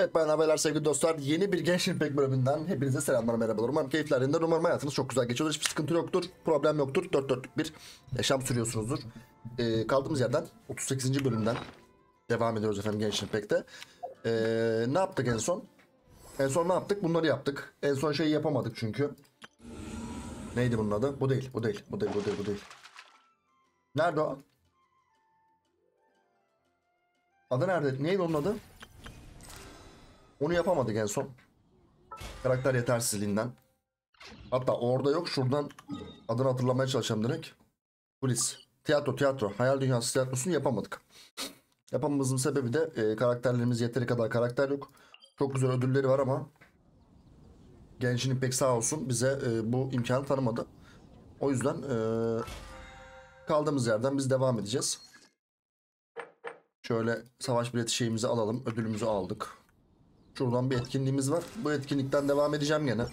Evet bayan haberler sevgili dostlar. Yeni bir Genç Impact bölümünden hepinize selamlar merhabalar. Umarım keyifler yerinde. Umarım hayatınız çok güzel geçiyordur. Hiçbir sıkıntı yoktur. Problem yoktur. Dört dörtlük bir yaşam sürüyorsunuzdur. Ee, kaldığımız yerden 38. bölümden devam ediyoruz efendim Genç Impact'te. Ee, ne yaptık en son? En son ne yaptık? Bunları yaptık. En son şeyi yapamadık çünkü. Neydi bunun adı? Bu değil. Bu değil. Bu değil. Bu değil. Bu değil. Nerede o? Adı nerede? Neydi onun adı? Onu yapamadık en son. Karakter yetersizliğinden. Hatta orada yok. Şuradan adını hatırlamaya çalışacağım direkt. Polis. Tiyatro, tiyatro. Hayal dünyası tiyatrosunu yapamadık. Yapamamızın sebebi de e, karakterlerimiz yeteri kadar karakter yok. Çok güzel ödülleri var ama Genshin Impact sağ olsun bize e, bu imkanı tanımadı. O yüzden e, kaldığımız yerden biz devam edeceğiz. Şöyle savaş bileti şeyimizi alalım. Ödülümüzü aldık. Şuradan bir etkinliğimiz var. Bu etkinlikten devam edeceğim gene.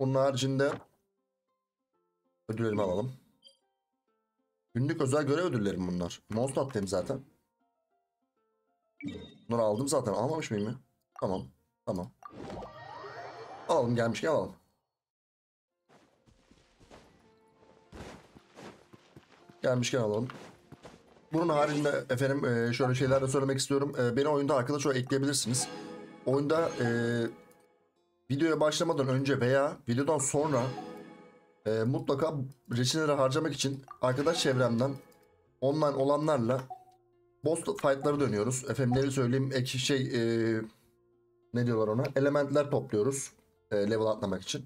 Bunun haricinde ödüllerimi alalım. Günlük özel görev ödüllerim bunlar. Mondstadt'tayım zaten. Bunları aldım zaten. Almamış mıyım ya? Tamam. Tamam. Alalım gelmişken alalım. Gelmişken alalım. Bunun haricinde efendim e, şöyle şeyler de söylemek istiyorum. E, beni oyunda arkadaş olarak ekleyebilirsiniz. Oyunda e, videoya başlamadan önce veya videodan sonra e, mutlaka reçineleri harcamak için arkadaş çevremden online olanlarla boss fight'ları dönüyoruz. Efendim ne söyleyeyim ek şey e, ne diyorlar ona elementler topluyoruz e, level atlamak için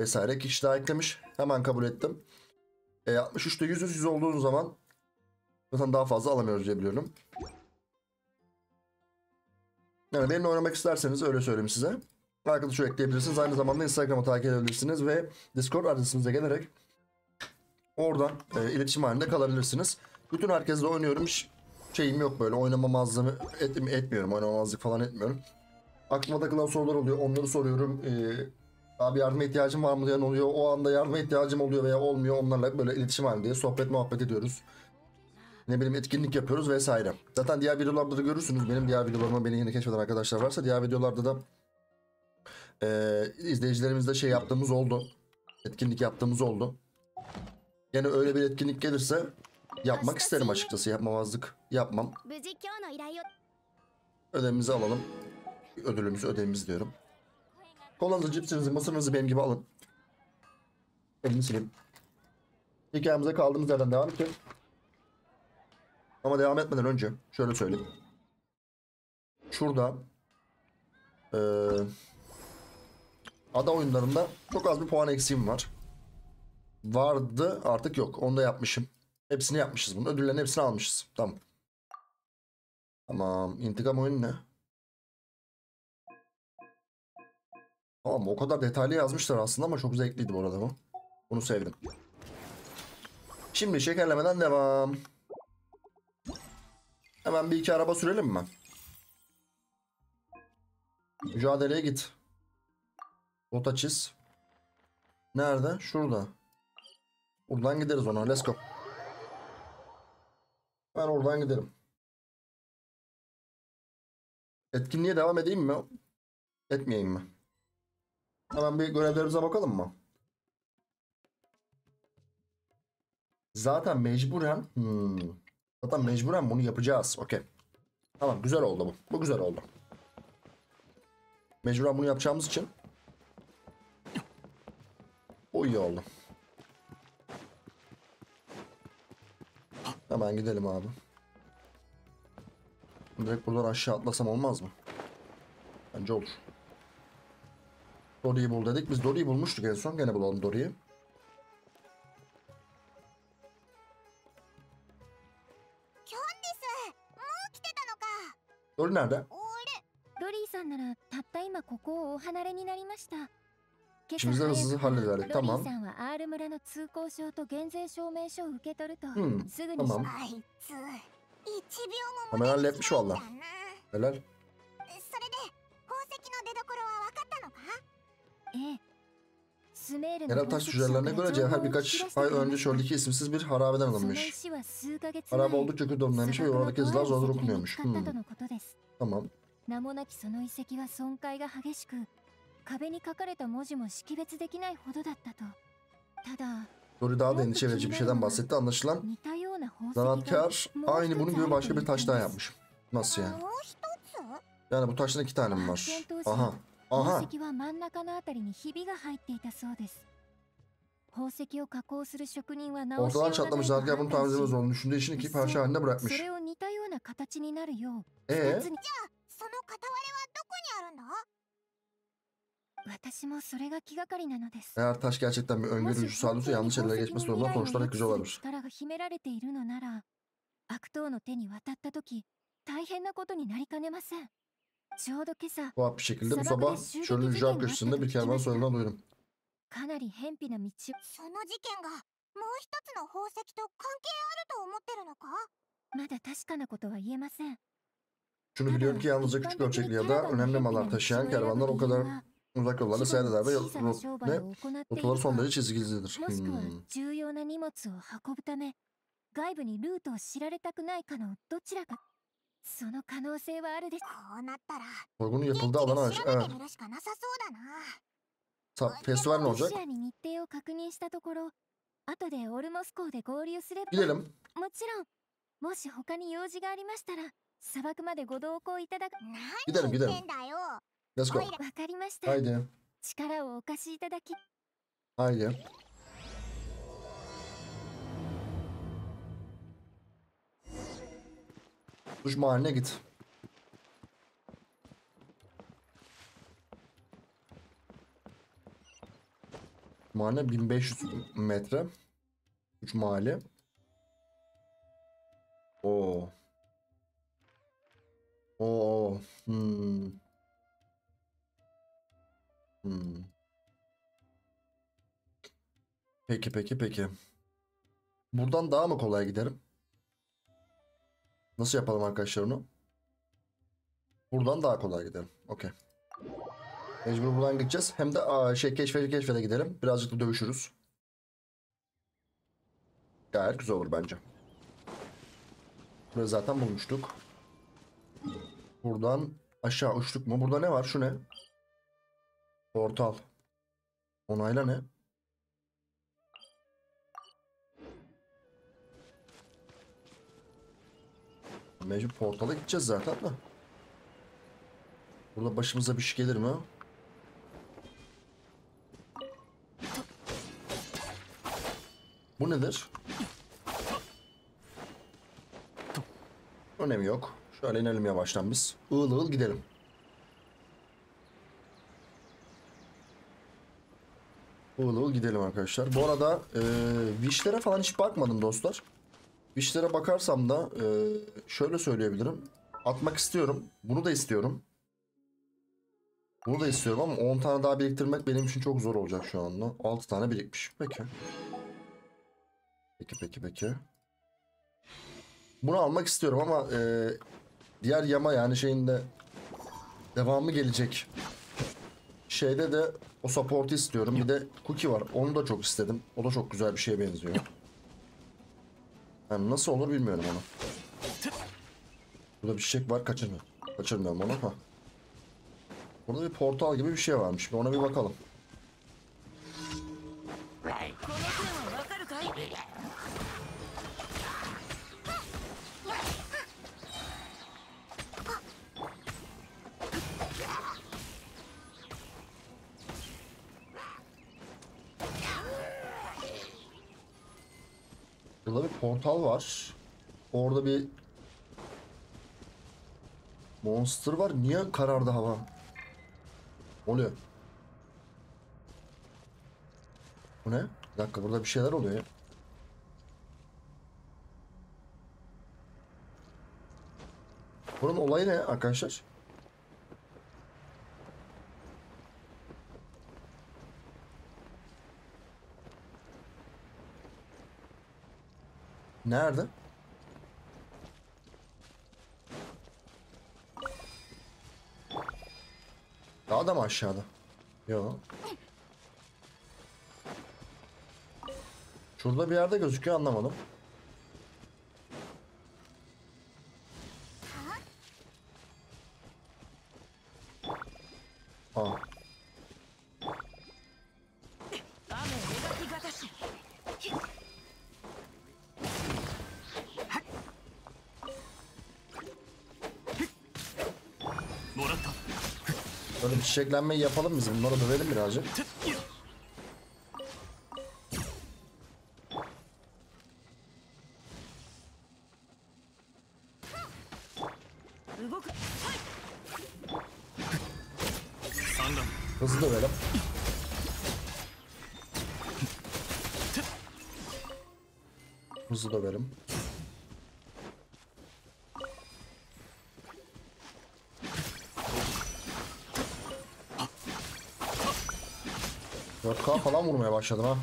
vesaire. Kişi daha eklemiş hemen kabul ettim. E, 63'te 100 100 olduğunuz zaman zaten daha fazla alamıyoruz diye biliyorum. Yani benimle oynamak isterseniz öyle söyleyeyim size. Arkadaşı ekleyebilirsiniz. Aynı zamanda Instagram'ı takip edebilirsiniz ve Discord adresinize gelerek oradan e, iletişim halinde kalabilirsiniz. Bütün herkesle oynuyorum. Hiç şeyim yok böyle oynamamazlığımı et, etmiyorum. Oynamamazlık falan etmiyorum. Aklıma takılan sorular oluyor. Onları soruyorum. Ee, abi yardıma ihtiyacım var mı diyen oluyor. O anda yardıma ihtiyacım oluyor veya olmuyor. Onlarla böyle iletişim halinde sohbet muhabbet ediyoruz. Ne bileyim etkinlik yapıyoruz vesaire. Zaten diğer videolarda da görürsünüz. Benim diğer videolarıma beni yeni keşfeden arkadaşlar varsa diğer videolarda da e, izleyicilerimizde şey yaptığımız oldu. Etkinlik yaptığımız oldu. Yani öyle bir etkinlik gelirse yapmak isterim açıkçası. Yapmamazlık yapmam. Ödemimizi alalım. Ödülümüzü ödemimiz diyorum. Kolanızı, cipsinizi, mısırınızı benim gibi alın. Elini sileyim. Hikayemize kaldığımız yerden devam edelim. Ama devam etmeden önce şöyle söyleyeyim. Şurada eee ada oyunlarında çok az bir puan eksiğim var. Vardı artık yok. Onu da yapmışım. Hepsini yapmışız bunun. Ödüllerin hepsini almışız. Tamam. Tamam. İntikam oyunu ne? Tamam o kadar detaylı yazmışlar aslında ama çok zevkliydi bu arada bu. Bunu sevdim. Şimdi şekerlemeden devam. Hemen bir iki araba sürelim mi? Mücadeleye git. Rota çiz. Nerede? Şurada. Buradan gideriz ona. Let's go. Ben oradan giderim. Etkinliğe devam edeyim mi? Etmeyeyim mi? Hemen bir görevlerimize bakalım mı? Zaten mecburen hmm, zaten mecburen bunu yapacağız. Okey. Tamam güzel oldu bu. Bu güzel oldu. Mecburen bunu yapacağımız için o iyi oldu. Hemen gidelim abi. Direkt buradan aşağı atlasam olmaz mı? Bence olur. Dory'yi bul dedik. Biz Dory'yi bulmuştuk en son. Gene bulalım Dory'yi. Dory nerede? ロリーさんならたった今ここをお離れになりました今 İşimizi de hızlı 早く hallederdik. ロリー Tamam. さんは R 村の通行証と減税証明書を受け取ると、 Hmm, すぐに tamam. あいつ1秒も Hemen halletmiş valla. だな Helal. それで宝石の出所は分かったのかええ数 スメールの Yerel 宝 taş 石商 tüccarlarına から göre 情報 cevher を引き birkaç 出して ay くれ önce ました çöldeki isimsiz bir harabeden その alınmış. 石は数ヶ月 Haraba 前 oldukça kötü durumdaymış ve 砂漠の yuvarlak yazılar とあ zor る zor 遺跡で okunuyormuş. 見つかった Hmm, とのことです tamam. 名もなきその遺跡は損壊が激しく壁に書かれた文字も識別できないほどだったとただ Dori daha da endişe verici bir şeyden bahsetti. Anlaşılan 似たような宝石が zanatkar もう aynı 一つ bunun あ gibi る başka とい bir う taş こと daha です yapmış. Nasıl yani? もう一つ Yani bu taştan iki tane mi var? 発見当時 Aha. 宝石は真ん中のあたりにひびが入っていたそうです。宝石を加工する職人は直しようがないと判断し、それを似たような形になるよう、えー、じゃあその片割れはどこにあるの私もそれが気がかりなのです。Eğer taş gerçekten bir öngörücü sağlıyorsa yanlış ellere geçmesi durumunda sonuçlar hep güzel olurmuş. Tara が秘められているのなら、悪党の手に渡った時、大変なことになりかねません。Tuhaf bir şekilde bu Sabah çölün diken köşesinde bir kervan soyulduğunu duydum. かなり偏僻な道をその事件がもう一つの宝石と関係あると思ってるのかまだ確かなことは言えません Şunu biliyorum ki yalnızca küçük ölçekli ya da önemli mallar taşıyan kervanlar o kadar uzak yollarda seyahat eder ve rotaları son derece çizgilidir. Hmm. その可能性はあるでこうなったら Alguno ya apuntaba, ¿no? Ah. Festival モス港で合流すればもちろん、もし他に用事がありましたら、砂漠までご同行いただく。何言ってんだよ。わかりました。はいで。力をお貸しいただき。はいで。Duş mahalline git. Mahalle 1500 metre. 3 mahalle. Oo. Oo. Hmm. Hmm. Peki peki peki. Buradan daha mı kolay giderim? Nasıl yapalım arkadaşlar onu? Buradan daha kolay giderim. Okey. Mecbur buradan gideceğiz. Hem de aa, şey keşfete keşfete gidelim. Birazcık da dövüşürüz. Gayet güzel olur bence. Burayı zaten bulmuştuk. Buradan aşağı uçtuk mu? Burada ne var? Şu ne? Portal. Onayla ne? Mecbur portala gideceğiz zaten de. Burada başımıza bir şey gelir mi? Bu nedir? Önemi yok. Şöyle inelim yavaştan biz. Iğıl ığıl gidelim. Iğıl ığıl gidelim arkadaşlar. Bu arada e, Wish'lere falan hiç bakmadım dostlar. Wish'lere bakarsam da e, şöyle söyleyebilirim. Atmak istiyorum. Bunu da istiyorum. Bunu da istiyorum ama 10 tane daha biriktirmek benim için çok zor olacak şu anda. 6 tane birikmiş. Peki. Peki peki peki. Bunu almak istiyorum ama e, diğer yama yani şeyinde devamı gelecek. Şeyde de o support'u istiyorum. Bir de cookie var. Onu da çok istedim. O da çok güzel bir şeye benziyor. Yani nasıl olur bilmiyorum onu. Burada bir çiçek var kaçırmıyorum. Kaçırmıyorum onu. Ha. Burada bir portal gibi bir şey varmış. Bir ona bir bakalım. Burada bir portal var. Orada bir monster var. Niye karardı hava? Oluyor. Bu ne? Bir dakika burada bir şeyler oluyor ya. Buranın olayı ne arkadaşlar? Nerede? Daha mı aşağıda? Yok. Şurada bir yerde gözüküyor anlamadım. Çiçeklenmeyi yapalım biz. Bunları dövelim birazcık. falan vurmaya başladım ha.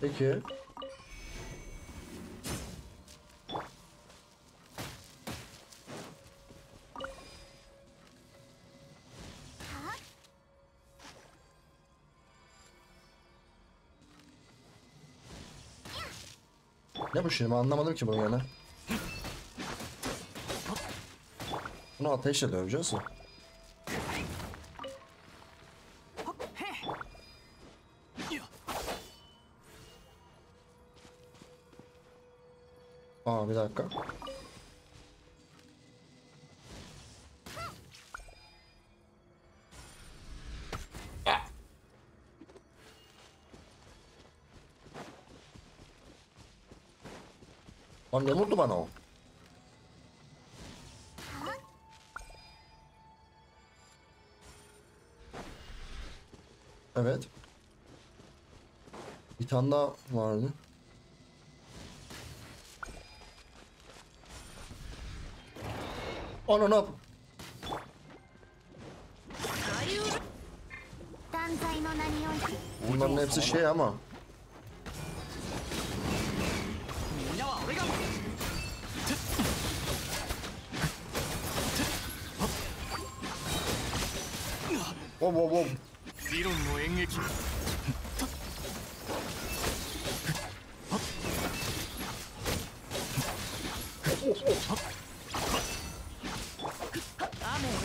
Peki. Ne bu şimdi anlamadım ki bunu yani. Bunu ateşle döveceğiz ya. Aa bir dakika. Lan ne vurdu bana o? Evet. Bir tane daha vardı. Ananı yap. Bunların hepsi şey ama おぼおぼ理論の演劇雨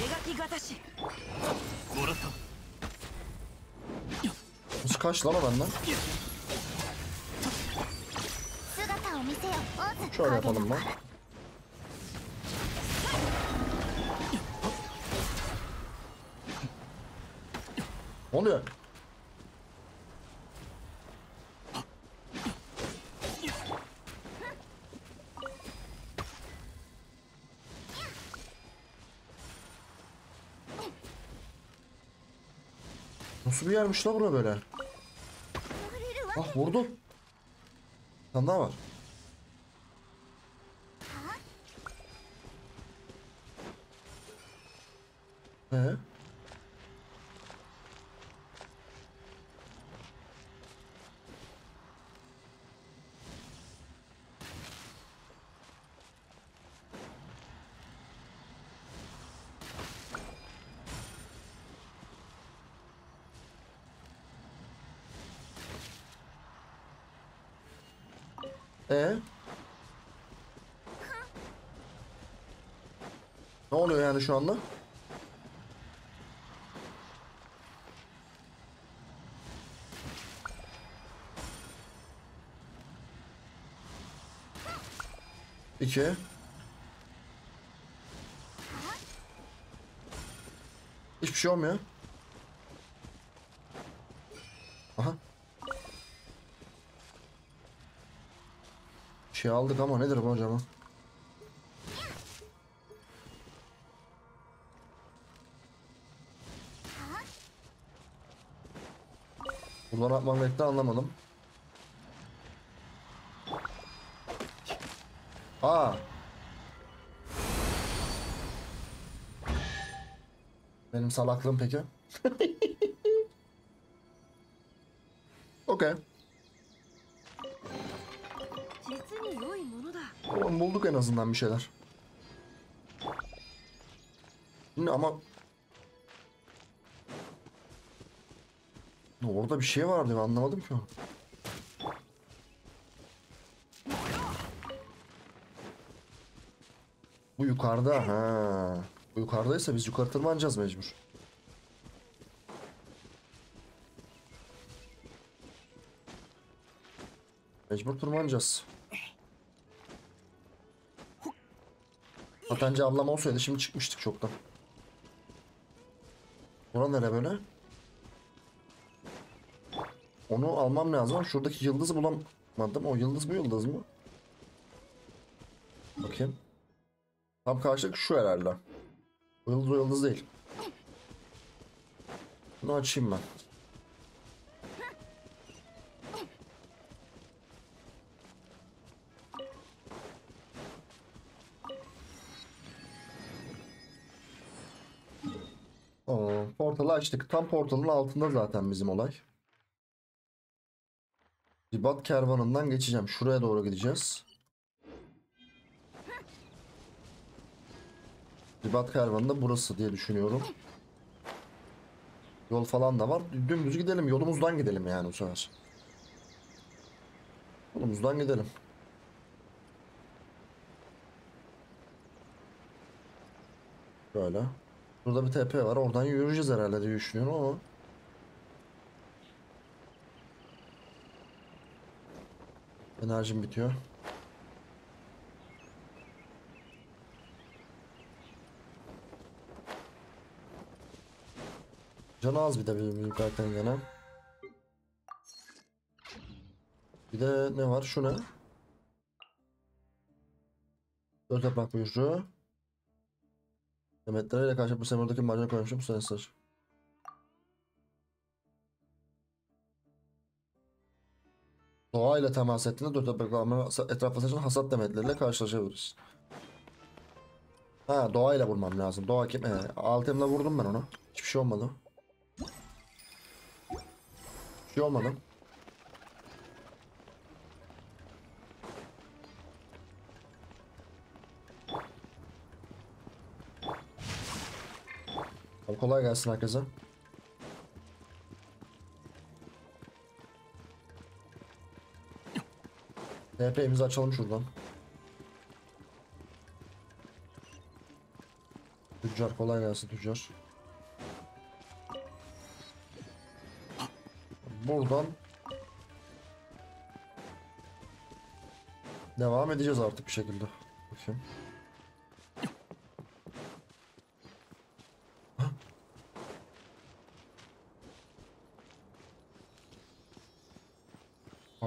描きがたしもらったしかし lan o benden Şöyle yapalım lan Oluyor? Nasıl bir yermiş la bura böyle? Ah vurdu. Bir tane daha var. Ee? Ee? Ne oluyor yani şu anda? İki. Hiçbir şey olmuyor. Şey aldık ama nedir bu acaba? Buradan atmam gerektiğini anlamadım. Aa. Benim salaklığım peki? Okey. Tamam bulduk en azından bir şeyler. Şimdi ama Orada bir şey vardı ben anlamadım ki onu. Bu yukarıda ha. Bu yukarıdaysa biz yukarı tırmanacağız mecbur. Mecbur tırmanacağız. Patenci ablam olsaydı şimdi çıkmıştık çoktan. Bura nere böyle? Onu almam lazım şuradaki yıldızı bulamadım. O yıldız bu yıldız mı? Bakayım. Tam karşılık şu herhalde. Yıldız o yıldız değil. Bunu açayım ben. Açtık. Tam portalın altında zaten bizim olay. Ribat kervanından geçeceğim. Şuraya doğru gideceğiz. Ribat kervanı da burası diye düşünüyorum. Yol falan da var. Dümdüz gidelim. Yolumuzdan gidelim yani bu sefer. Yolumuzdan gidelim. Böyle. Burada bir tepe var. Oradan yürüyeceğiz herhalde diye düşünüyorum ama. Enerjim bitiyor. Canı az bir de benim yukarıdan gene. Bir de ne var? Şu ne? Dört yaprak büyücü. Demetleriyle karşı bu semurdaki macera koymuşum bu sene sır. Doğayla temas ettiğinde dört yapraklarını etrafta saçan hasat demetleriyle karşılaşabiliriz. Ha doğayla vurmam lazım. Doğa kim? He, altımla vurdum ben onu. Hiçbir şey olmadı. Bir şey olmadı. Abi kolay gelsin herkese. TP'mizi açalım şuradan. Tüccar kolay gelsin tüccar. Buradan devam edeceğiz artık bir şekilde. Bakayım.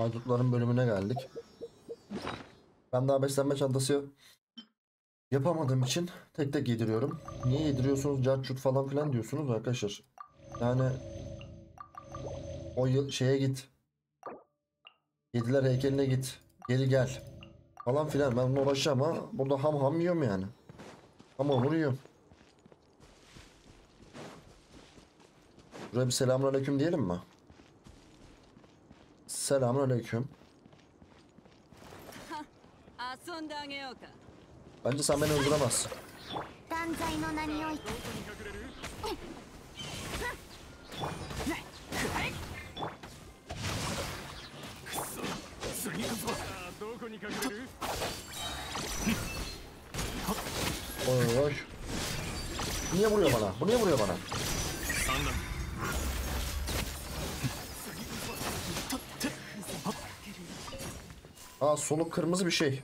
Haydutların bölümüne geldik. Ben daha beslenme çantası yapamadığım için tek tek yediriyorum. Niye yediriyorsunuz carçut falan filan diyorsunuz arkadaşlar. Yani o yıl şeye git. Yediler heykeline git. Geri gel. Falan filan. Ben onunla uğraşacağım ama burada ham ham yiyorum yani. Ham hamur yiyorum. Buraya bir selamünaleyküm diyelim mi? Selamun aleyküm. Bence sen beni öldüremezsin. Oy oy. Niye vuruyor bana? Bu niye vuruyor bana? Aa soluk kırmızı bir şey.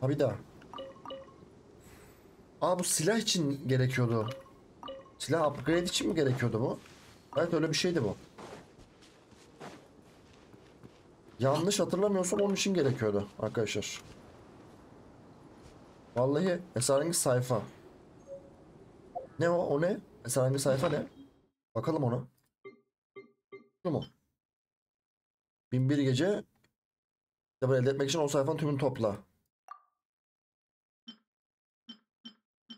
Ha bir daha. Aa bu silah için gerekiyordu. Silah upgrade için mi gerekiyordu bu? Evet öyle bir şeydi bu. Yanlış hatırlamıyorsam onun için gerekiyordu arkadaşlar. Vallahi esrarengiz sayfa. Ne o? O ne? Esrarengiz sayfa ne? Bakalım ona. Şu mu? Binbir gece Kitabı elde etmek için o sayfanın tümünü topla.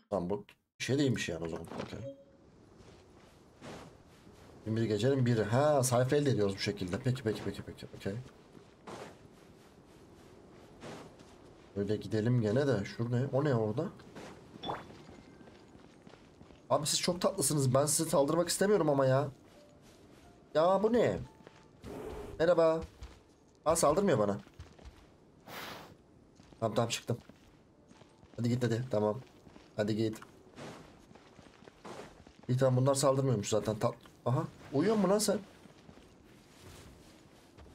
Tamam bu şey değilmiş yani o zaman. Bin bir gecenin biri. Ha sayfa elde ediyoruz bu şekilde. Peki peki peki peki. Okey. Öyle gidelim gene de. Şu ne? O ne orada? Abi siz çok tatlısınız. Ben size saldırmak istemiyorum ama ya. Ya bu ne? Merhaba. Aa saldırmıyor bana. Tamam tamam çıktım. Hadi git hadi tamam. Hadi git. İyi tamam bunlar saldırmıyormuş zaten. Ta Aha uyuyor mu lan sen?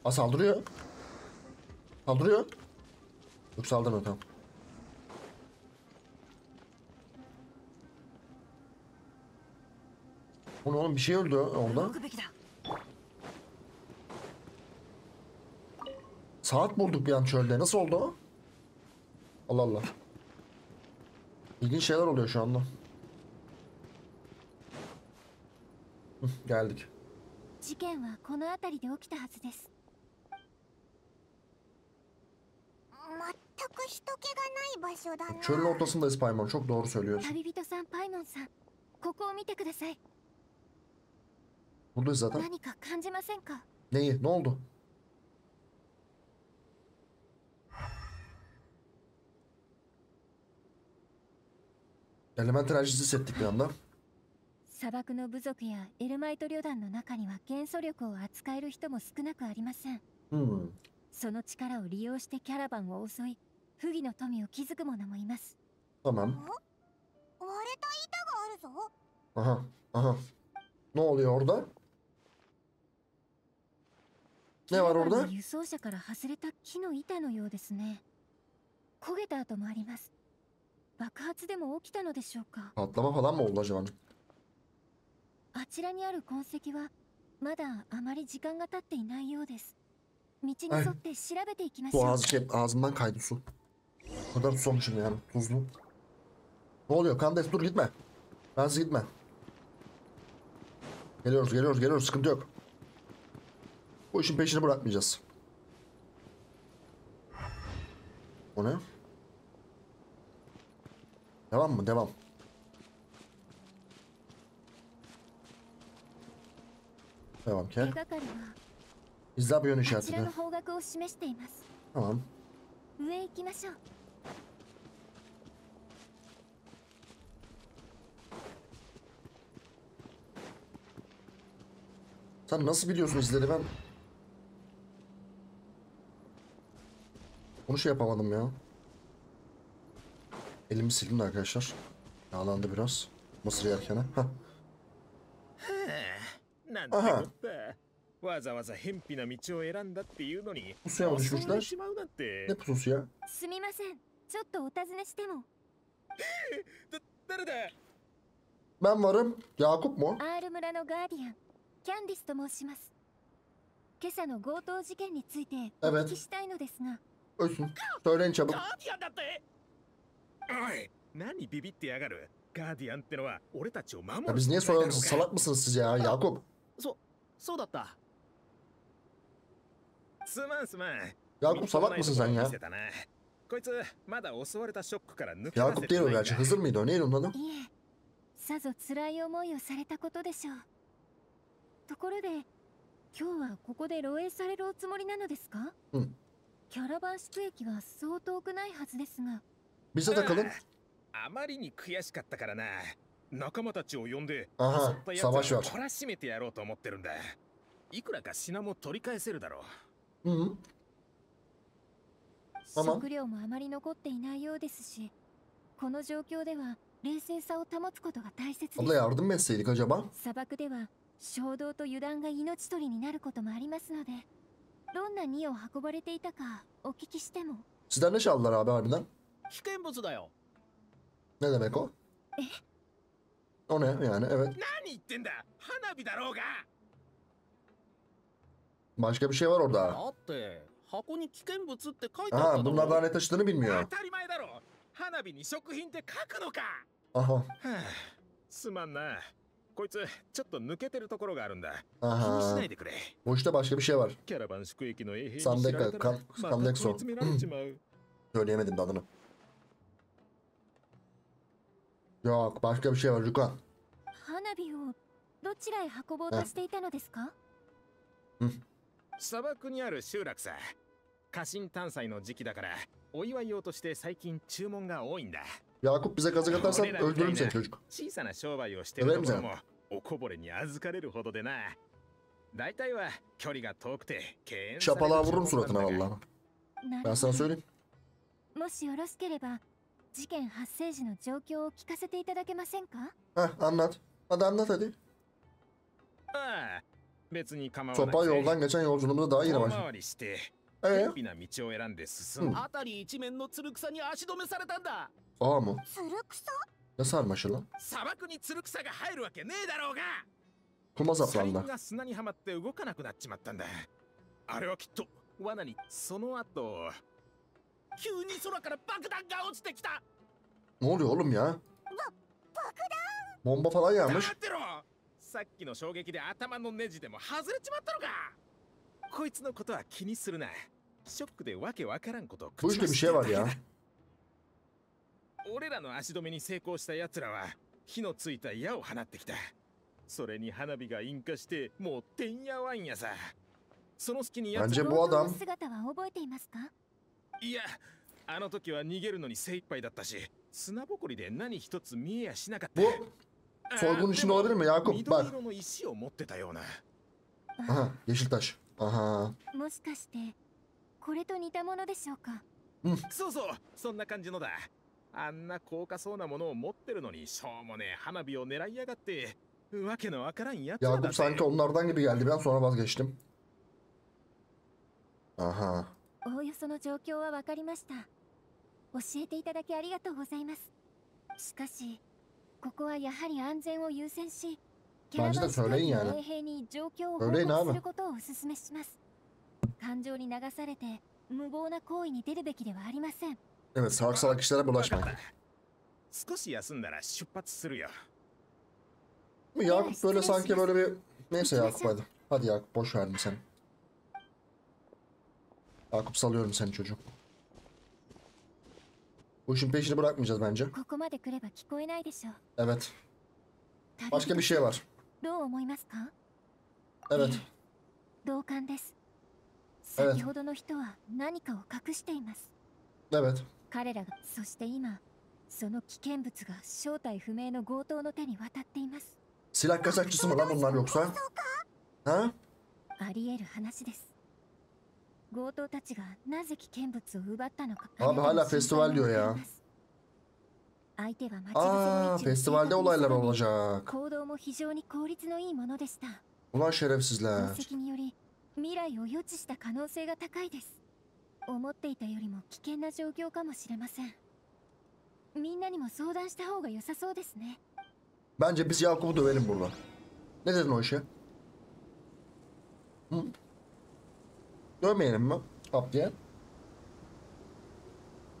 Aa saldırıyor. Saldırıyor. Yok saldırmıyor tamam. Oğlum, oğlum bir şey öldü orada. Saat bulduk bir an çölde. Nasıl oldu o? Allah Allah. İlginç şeyler oluyor şu anda. Hı, Geldik. 事件はこの辺りで起きたはずです全く人気がない場所だな Çölün ortasındayız Paymon. Çok doğru söylüyorsun. 旅人さんパイモンさんここを見てください Buradayız zaten. 何か感じませんか Neyi? Ne oldu? Element enerjisi hissettik bir anda. 砂漠の部族やエルマイト旅団の中には元素力を扱える人も少なくありません Hmm. その力を利用してキャラバンを襲い不義の富を築く者もいます Tamam. 割れた板があるぞ orada? の輸送車から外れた木の板のようですね焦げた跡もあります爆発でも起きたのでしょうか Patlama falan mı oldu acaba? あちらにある痕跡はまだあまり時間が経っていないようです道に沿って調べていきまし Bu ょう ağzı şey, ağzımdan kaydı su. O kadar susamışım yani tuzlu. Ne oluyor? Kandes dur gitme. Kandes gitme. Geliyoruz geliyoruz geliyoruz sıkıntı yok. Bu işin peşini bırakmayacağız. O ne? Devam mı? Devam. Devam Kel. İzla bir yön işaretini. Tamam. Sen nasıl biliyorsun izleri ben? Onu şey yapamadım ya. Elimi sildim de arkadaşlar. Yağlandı biraz. Mısır yerken. Hah. なんてこったわざわざ偏僻な道を選んだっていうのに Pusuya mı 襲わ düşmüşler? れてしまうなんて Ne pususu ya? すみませんちょっとお尋ねしてもだ誰だ Ben varım. Yakup mu? アール村のガーディアンキャンディスと申します今朝の強盗事件についてお聞きしたいのですが Ölsün. Söyleyin çabuk. ガーディアンだって おい何ビビってやがる？ガーディアンってのは俺たちを守 Ya る biz niye 存在だろう soyalım? が Salak mısınız siz ya? Yakup. そそうだったすまんすまん Yakup salak mısın sen 見 ya? こいつまだ襲われたショックから抜け出せ Yakup て değil o ないんだ gerçi. Hızır mıydı o? Neydi onun adı? いえさぞ辛い思いをされたことでしょうところで今日はここで漏洩されるおつもりなのですか？うんキャラバン宿駅はそう遠くないはずですが Bize takılın. あまりに悔しかったからな仲間たちを呼んでった奴らを Savaş var. 懲らしめてやろうと思ってるんだいくらか品も取り返せるだろう -hı. Tamam. 食料もあまり残っていないようですしこの状況では冷静さを保つことが大切です?砂漠では衝動と油断が命取りになることもありますのでどんな荷を運ばれていたかお聞きしても Sizden ne çaldılar abi harbiden? 危険物だよ。ねえ、猫おね、やね、何言ってんだ花火だろうがマジケブシェワロだ。だって、箱に危険物って書いてあるんだ。ああ、どんなバしてるみんな。当たり前だろ花火に食品って書くのかあは,はあ。すまんな。こいつ、ちょっと抜けてるところがあるんだ。ああ。しないでくれ。もしてばしけぶしわる。キャラバン宿駅の衛兵に知られたら、ま、たこいつ見られちまう。うん。それやめてんだな。Yok başka bir şey var Jukan. 花火をどちらへ運ぼうとしていたのですか？砂漠にある集落さ家臣探査の時期だからお祝い用として最近注文が多いんだ Yakup bize kazık atarsan öldürürüm seni çocuk. 小さな商売をしてるところもおこぼれに預かれるほどでな大体は距離が遠くて敬遠される Şapalığa vururum 注文 suratına なんだが vallahi. な Ben る sana ほど söyleyeyim. もしよろしければ事件発生時の状況を聞かせていただけませんか？anlat. Hadi anlat hadi. ああ別に構わない Sopa yoldan geçen yolculuğumuzda 僻な道を選んで進む。辺り一面のつる草に足止めされたんだ Aa mı? つる草？Ne sarmaşı lan? 砂漠につる草が生えるわけねえだろうが Kuma 車 saplandı. 輪が砂にはまって動かなくなっちまったんだ。あれはきっと罠にその後急に空から爆弾が落ちてきた。Ne oluyor oğlum ya? Bomba さっきの衝撃で頭のネジでも外れちまったのか。こいつのことは気にするな。ショックでわけわからんことを Bu işte bir şey var ya. 俺らの足止めに成功した奴らは火のついた矢を放ってきた。それに花火が引火してもうてんやわんやさ。その隙に奴 Bence らの姿は覚えていますか？いやあの時は逃げるのに精一杯だったし砂ぼこりで何一つ見えやしなかった soygun içinde olabilir mi Yakup? 緑 Bak. 色の石を持ってたような Aha. Aha. もしかしてこれと似たものでしょうか？そうそうそんな感じのだあんな高価そうなものを持ってるのにしょうもねえ花火を狙いやがってわけのわからんやつらだ Yakup ぜ sanki onlardan gibi geldi. Ben sonra vazgeçtim. Aha. おおよその状況は分かりました。教えていただきありがとうございます。しかしここはやはり安全を優先しキャラバンスカーの衛兵に状況を報告することお勧めします。感情に流されて無謀な行為に出るべきではありません。でもサクサクしたらもらしまい少し休んだら出発するよ。ヤクプル3キロルビューメッセヤクプルパディヤクポシュアンセン Yakup salıyorum seni çocuğum. Bu işin peşini bırakmayacağız bence. ここまで来れば聞こえないでしょう Evet. 旅 Başka 人 bir şey var. どう思いますか Evet. 同感ですEvet 先ほどの人は何かを隠しています Evet. 彼らがそして今その危険物が正体不明の強盗の手に渡っています Silah kaçakçısı mı lan bunlar yoksa? Ha? あり得る話です 強盗たちがなぜ危険物を奪ったのかあなた hala の心配 festival を diyor 持ってい ya. ます相手は待ち伏せ Aa の位置を festivalde 正確に olaylar olacak. 行動も非常に効率のいいものでした Ulan 分 şerefsizler. 析により未来を予知した可能性が高いです思っていたよりも危険な状況かもしれませんみんなにも相談した方が良さそうですね Bence biz Yakup'u dövelim burada. Ne dedin o işe? Hı? Dövmeyelim mi? Hap diye.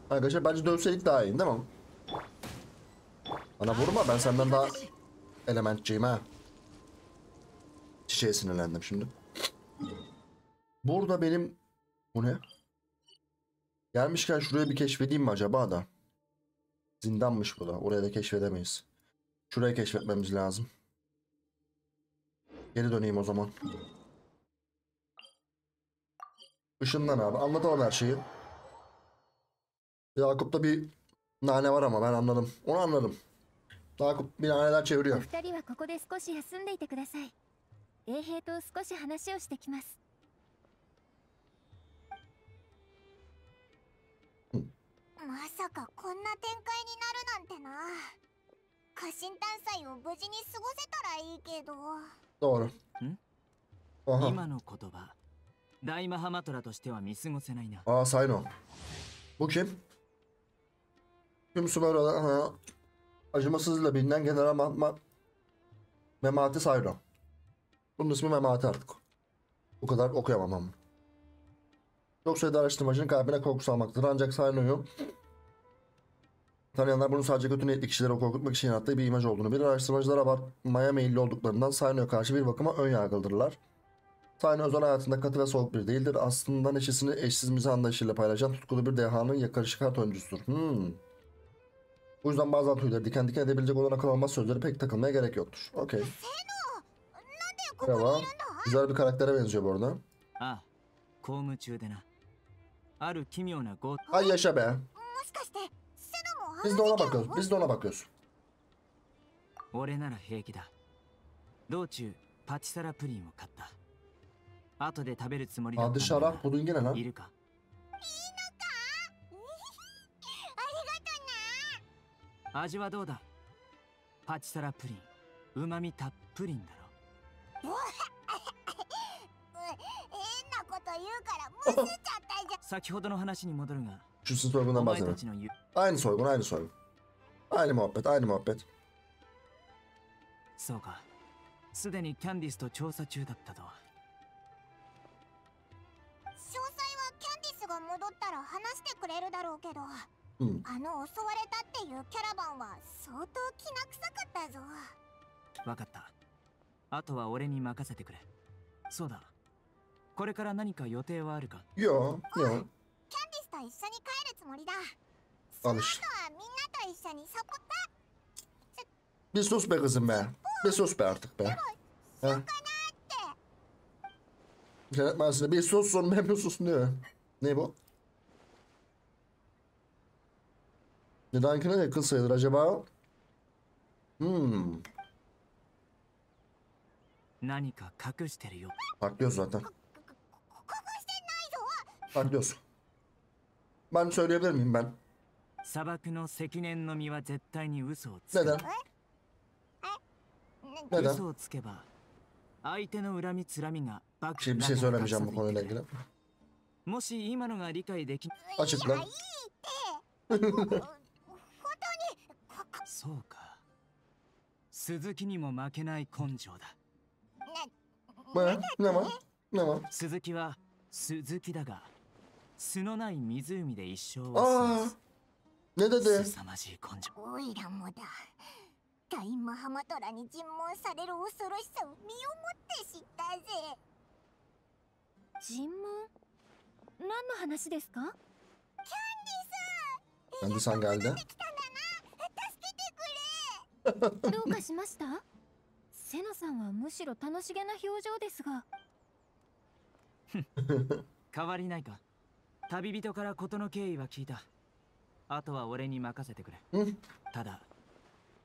Arkadaşlar bence dövseydik daha iyi değil mi? Bana vurma ben senden daha elementçiyim ha. Çiçeğe sinirlendim şimdi. Burada benim... Bu ne? Gelmişken şuraya bir keşfedeyim mi acaba da? Zindanmış bu da. Oraya da keşfedemeyiz. Şurayı keşfetmemiz lazım. Geri döneyim o zaman. Işından abi. Anlatalım her şeyi. Yakup'ta bir nane var ama ben anladım. Onu anladım. Yakup bir naneler お çeviriyor. 二人はここで少し休んでいてください衛兵と少し話をしてきますまさかこんな展開になるなんてな家臣探査を無事に過ごせたらいいけど.ん Aha. 今の言葉大マハマトラとしては見過ごせないな Aa Sayno. Bu kim? Tüm Sümera'da ha, acımasızlığıyla bilinen General Ma Ma Memati Sayno. Bunun ismi Memati artık. Bu kadar okuyamam ama. Çok sayıda araştırmacının kalbine korku salmaktadır ancak Sayno'yu tanıyanlar bunun sadece kötü niyetli kişileri korkutmak için yarattığı bir imaj olduğunu bilir. Araştırmacılar abartmaya meyilli olduklarından Sayno'ya karşı bir bakıma ön yargılıdırlar. Sayın özel hayatında katı ve soğuk bir değildir. Aslında neşesini eşsiz mizah anlayışıyla paylaşan tutkulu bir dehanın yakarışık hayat oyuncusudur. Hmm. Bu yüzden bazen tüyleri diken diken edebilecek olan akıl almaz sözleri pek takılmaya gerek yoktur. Okey. ここにいる Devam. んだ Güzel bir karaktere benziyor bu arada. ああ公務中でな ある奇妙な強 Ay yaşa be. もしかしてセナもあの Biz 事 de ona 件 bakıyoruz. を Biz de ona bakıyoruz. 俺なら平気だ道中パチサラプリンを買った 後で食べるつもりだったんだ。が puding ne lan? いるか？ありがと味はどうだ？パチサラプリン。うまみたっぷりんだろ。変なこと言うからむせちゃったじゃん。先ほどの話に戻るが soygun. Aynı muhabbet, aynı muhabbet. そうか。すでにキャンディスと調査中だったとはが戻ったら話してくれるだろうけど Hmm. あの襲われたっていうキャラバンは相当きな臭かったぞわかったあとは俺に任せてくれそうだこれから何か予定はあるか？Yo, yo. キャンディスと一緒に帰るつもりだその後.はみんなと一緒にサポ be artık be. He? Cennet Mahallesi'nde bir sus diyor. Ne bu? Nedenkine yakın sayılır acaba? Hmm. Patlıyoruz zaten. Patlıyoruz. Ben söyleyebilir miyim ben? Neden? Neden? Şimdi bir şey söylemeyeceğim bu konuyla ilgili. もし今のが理解でき Açıkla. そうか鈴木にも負けない根性だ var? Ne var? 鈴木は鈴木だが巣のない湖で一生を過ごす ne dedi? 凄まじい根性オイラもだ大マハマトラに尋問される恐ろしさを身をもって知ったぜ尋問？何の話ですか？Kendi sen geldi. 来たんだ？な助けてくれ。どうかしました？セノさんはむしろ楽しげな表情ですが。変わりないか。旅人から事の経緯は聞いた。あとは俺に任せてくれ?ただ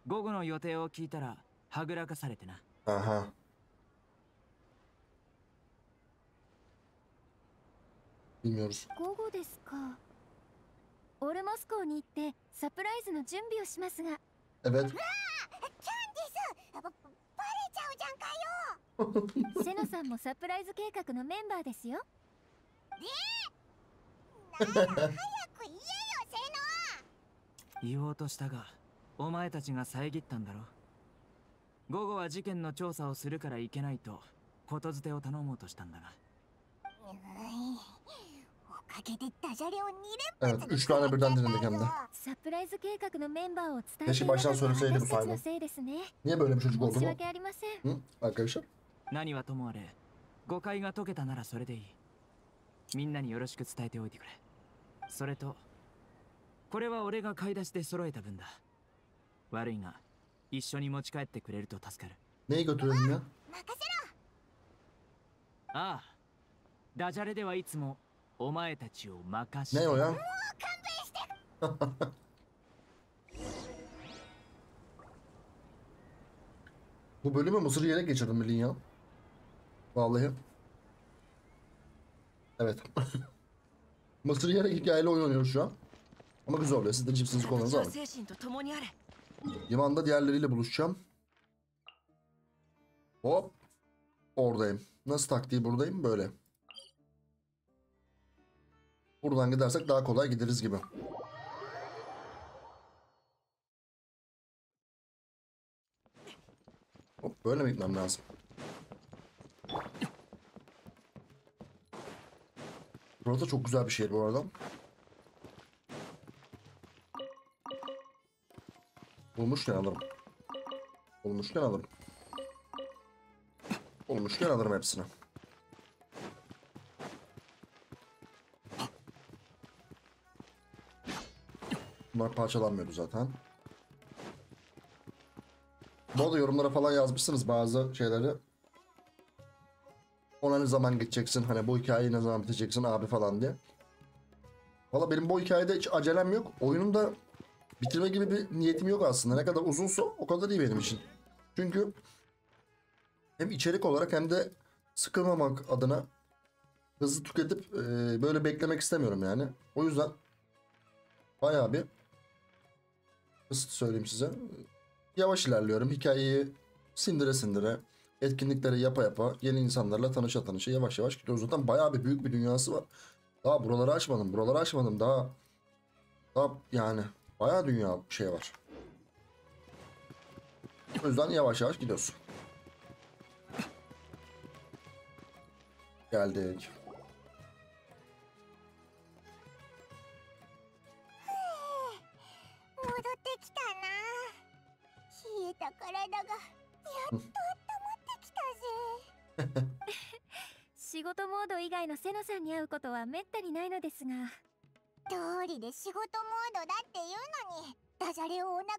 午後の予定を聞いたらはぐらかされてな。Aha. Bilmiyoruz. Gogo desu ka. Oremos kou ni itte surprise no junbi o shimasu ga. Evet. Candice! Bare chau jan ka yo. Seno-san mo surprise 計画のメンバーですよ。えなら早く言えよ、セノ言おうとしたが、お前たちが遮ったんだろ。午後は事件の調査をするからいけないと、ことづてを頼もうとしたんだが。おかげでダジャレを2 Evet. 連 Üç tane birden dinledik hem de. サプライズ計画のメンバーを伝えて Keşke いなか baştan った söyleseydi bu 私たち.のせいですね Niye böyle bir çocuk 申し?訳ありません Hı? Arkadaşlar. 何はともあれ誤解が解けたならそれでいいみんなによろしく伝えておいてくれそれとこれは俺が買い出しで揃えた分だ悪いが一緒に持ち帰ってくれると助かる Neyi götürelim ya? 任せああダジャレではいつもお前たちを任して Ne o ya? Bu bölümü Mısır yere geçirdim bilin ya. Vallahi. Evet. Mısır yere hikayeli oyun oynuyoruz şu an. Ama güzel oluyor. Siz de cipsinizi konularınızı alın. 精神と共にあれ Limanda diğerleriyle buluşacağım. Hop. Oradayım. Nasıl taktiği buradayım? Böyle. Buradan gidersek daha kolay gideriz gibi. Hop böyle mi gitmem lazım? Burada çok güzel bir şehir bu arada. Bulmuşken alırım. Bulmuşken alırım. Bulmuşken alırım hepsini. Bunlar parçalanmıyordu zaten. Bu arada yorumlara falan yazmışsınız bazı şeyleri. Ona ne zaman geçeceksin? Hani bu hikayeyi ne zaman biteceksin abi falan diye. Valla benim bu hikayede hiç acelem yok. Oyunun da bitirme gibi bir niyetim yok aslında. Ne kadar uzunsa o kadar iyi benim için. Çünkü hem içerik olarak hem de sıkılmamak adına hızlı tüketip e, böyle beklemek istemiyorum yani. O yüzden bayağı bir nasıl söyleyeyim size yavaş ilerliyorum. Hikayeyi sindire sindire etkinlikleri yapa yapa yeni insanlarla tanışa tanışa yavaş yavaş gidiyoruz. Zaten bayağı bir büyük bir dünyası var. Daha buraları açmadım. Buraları açmadım. Daha daha yani bayağı dünya şey var. O yüzden yavaş yavaş gidiyoruz. Geldik. た体がやっと温まってきたぜ 仕事モード以外のセノさんに会うことはめったにないのですが通りで仕事モードだっていうのにダジャレをお腹いっ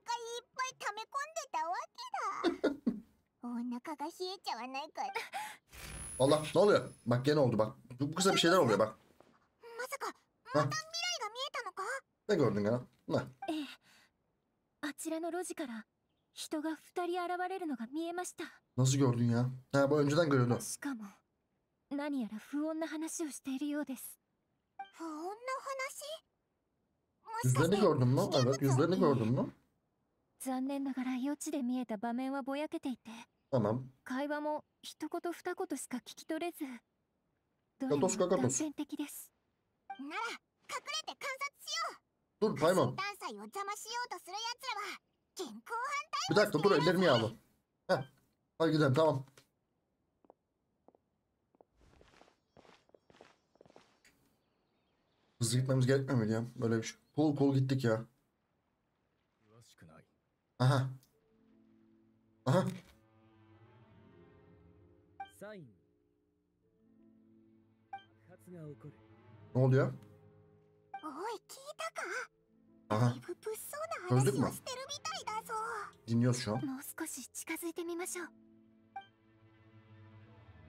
ぱい溜め込んでたわけだお腹が冷えちゃわないか Allah ne oluyor? Bak gene oldu bak. Bu kısa bir şeyler oluyor bak. まさか Ha, 未来が見えたのか？ne gördün ya? Ne? ええあちらの路地から人が二人現れるのが見えました Nasıl gördün ya? Ha bu önceden görüyordu. しかも何やら不穏な話をしているようです不穏な話?残念ながら予知で見えた場面はぼやけていて Tamam. 会話も一言二言しか聞き取れずどれも断ス片的ですなら隠れて観察しよ Dur う.探査を邪魔しようとする奴らは Bir dakika dur ellerimi yağla. Heh. Hadi gidelim tamam. Hızlı gitmemiz gerekmiyor muydu ya? Böyle bir şey. Cool cool gittik ya. Aha. Aha. Ne oluyor? Aha. Öldük mü? ぞ dinliyoruz şu an.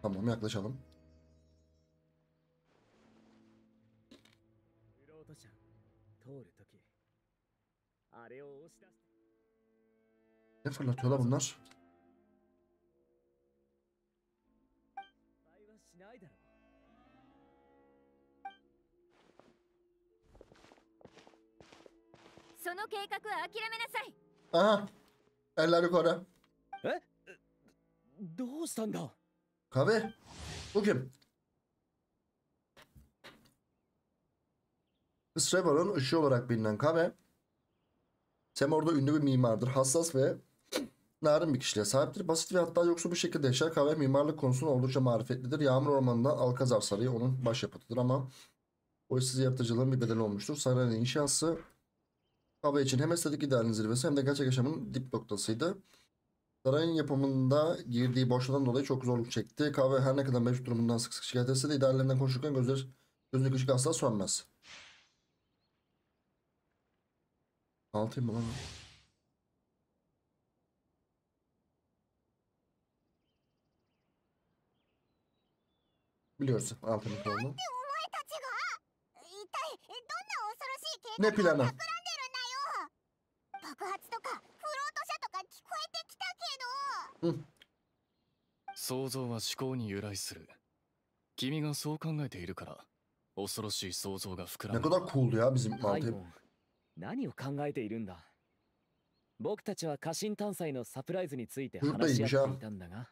Tamam yaklaşalım. Ne fırlatıyorlar bunlar? Sono 計画は諦めなさい Aha. Eller yukarı. E? Do standa? Kabe. Bu kim? Srevor'un ışığı olarak bilinen Kabe. Semor'da ünlü bir mimardır. Hassas ve narin bir kişiliğe sahiptir. Basit ve hatta yoksul bir şekilde yaşar. Kahve mimarlık konusunda oldukça marifetlidir. Yağmur Ormanı'ndan Alkazar Sarayı onun başyapıtıdır ama o işsiz yaratıcılığın bir bedeli olmuştur. Sarayın inşası Kaba için hem estetik idealin zirvesi hem de gerçek yaşamın dip noktasıydı. Sarayın yapımında girdiği boşluğundan dolayı çok zorluk çekti. Kahve her ne kadar mevcut durumundan sık sık şikayet etse de ideallerinden konuşurken gözler, gözündeki ışık asla sönmez. Altayım mı lan? Biliyoruz altını oldu. Ne planı? 爆発とかフロート車とか聞こえてきたけど。想像は思考に由来する。君がそう考えているから恐ろしい想像が膨ら Ne む何を考えているんだ？僕たちは家臣探査のサプライズについてうん話し合っていたんだが。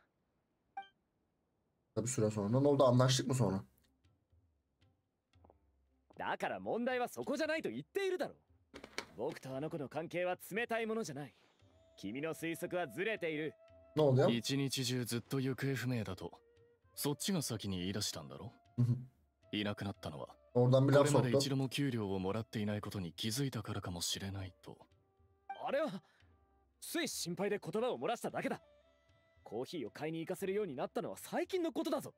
Tabii süre sonra. Ne oldu anlaştık mı sonra? だから問題はそこじゃないと言っているだろう僕とあの子の関係は冷たいものじゃない。君の推測はずれている?一日中ずっと行方不明だと。そっちが先に言い出したんだろ？いなくなったのは。これまで.一度も給料をもらっていないことに気づいたからかもしれないと。あれはつい心配で言葉を漏らしただけだ。コーヒーを買いに行かせるようになったのは最近のことだぞ。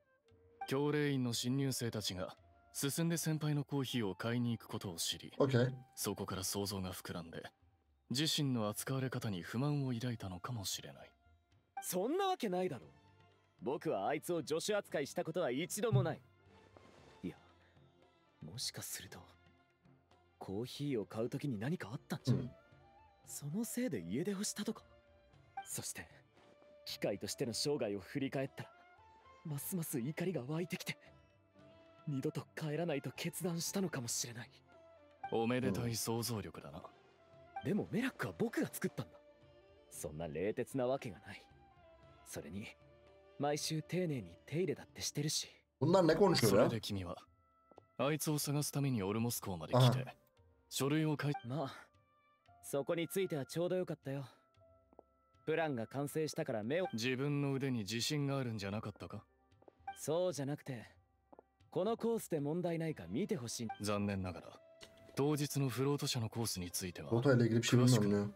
教令員の新入生たちが進んで先輩のコーヒーを買いに行くことを知り Okey. そこから想像が膨らんで自身の扱われ方に不満を抱いたのかもしれない。そんなわけないだろう。僕はあいつを助手扱いしたことは一度もない。いやもしかするとコーヒーを買うときに何かあったんじゃ、うん。そのせいで家出をしたとか。そして機械としての生涯を振り返ったらますます怒りが湧いてきて二度と帰らないと決断したのかもしれない。おめでたい想像力だな。でもメラックは僕が作ったんだ。そんな冷徹なわけがない。それに毎週丁寧に手入れだってしてるし。Bunlar ne そ konuşuyor れ？ya? で君は、あいつを探すためにオルモス港まであ来て、書類を書いまあそこについてはちょうどよかったよ。プランが完成したから目を。自分の腕に自信があるんじゃなかったか？そうじゃなくてこのコースで問題ないか見てほしい。残念ながら、当日のフロート車のコースについては、şey bilmiyorum ya.